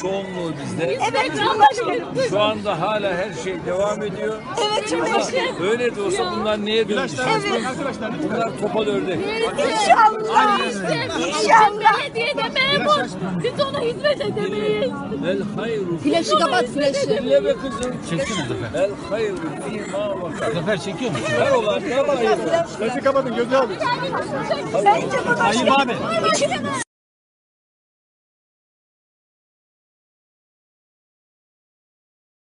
çoğunluğu bizde. Evet Cumhurbaşkanım. Şu anda hala her şey devam ediyor. Evet Cumhurbaşkanım. Öyle de olsa bunlar neye dönüşür? Bunlar topal ördek. İnşallah. İnşallah. Belediyede memur. Biz ona hizmet edemeyiz. El hayru. Flaşı kapat flaşı. Dinle be kızım. Çekiyor mu Zafer? El hayru. İma bakar. Zafer çekiyor mu? Ver ulan. Ne var? Bence bana. Ayıp abi.